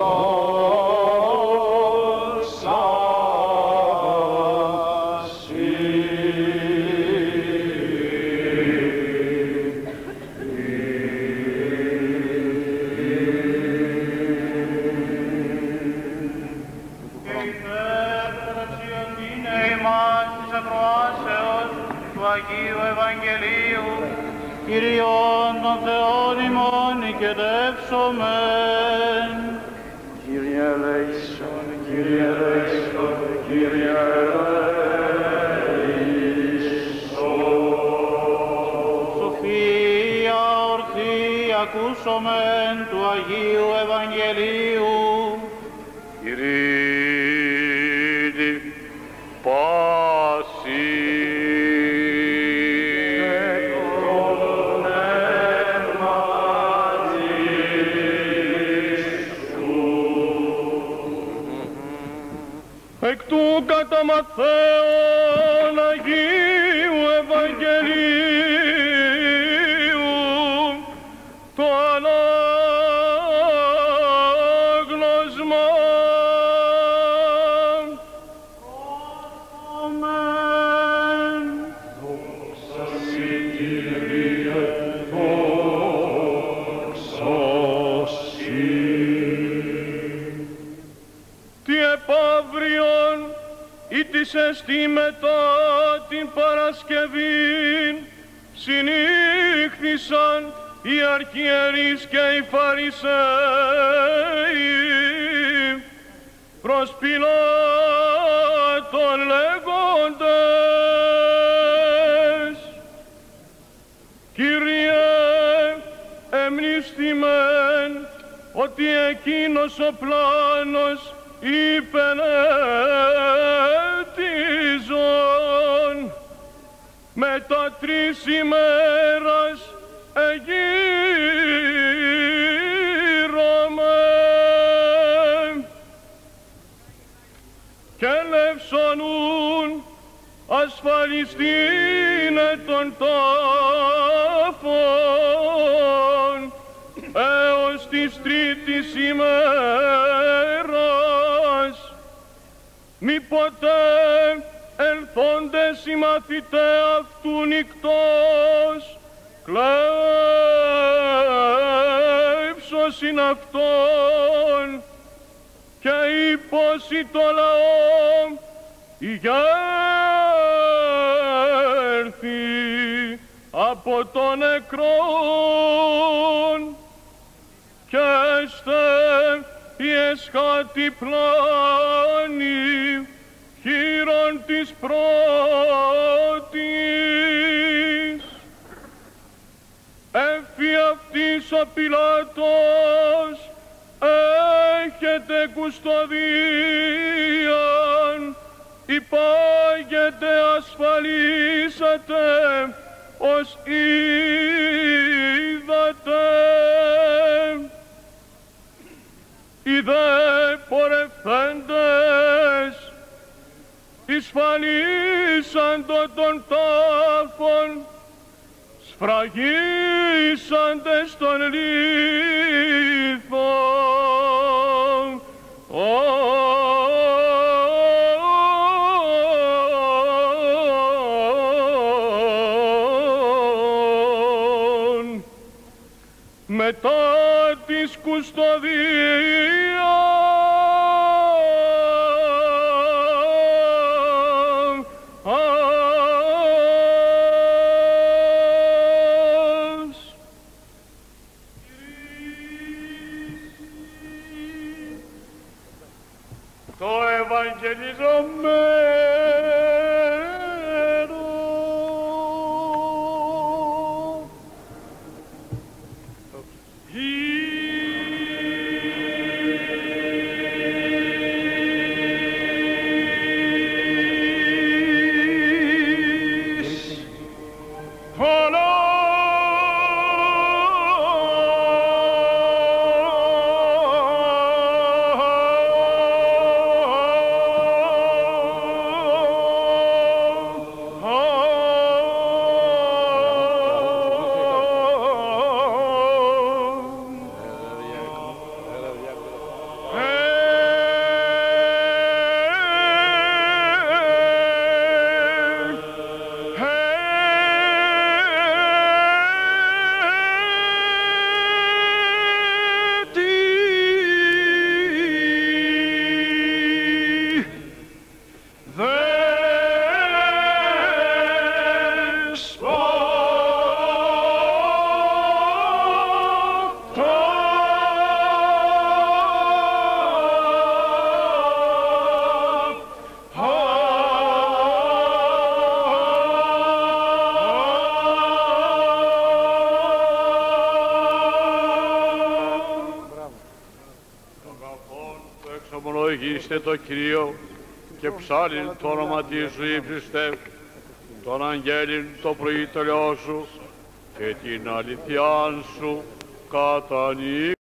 και η θεύτραψιον την ημάς της ακροάσεως του Αγίου Ευαγγελίου Κυριών των Θεών ημών οικετεύσομεν. Ακούσομεν του Αγίου Ευαγγελίου. Κυρίτη εκ του κατά Ματθαίον Αγίου Ευαγγελίου ή της εστί μετά την Παρασκευή. Συνήχθησαν οι αρχιερείς και οι Φαρισαίοι. Προς Πιλάτων λέγοντες Κύριε εμνηστημέν ότι εκείνος ο πλάνος υπενέτιζον μετά τρεις ημέρας εγείρωμε και λευσονούν ασφαλιστήνε των τάφων έως της τρίτης ημέρας. Μη ποτέ ελθόντες οι μαθητές αυτού νυχτός κλέψωσιν αυτόν και υπόσι το λαό ηγέρθη από τον νεκρόν και έστε η εσχάτη πλάνη χείρον της πρώτης. Έφη αυτής ο Πιλάτος έχετε κουστοδίαν υπάγετε ασφαλίσατε ως είδατε οι δε πορευθέντες εισφαλίσαντο των τάφων σφραγίσαντες των λίθων. μετά της κουστοδίας. angeli somme eh. Εξομολογήστε το Κυρίο και ψάλιν το όνομα της σου ύψιστε, τον αγγέλιν το πρωί σου και την αληθειά σου κατανοεί.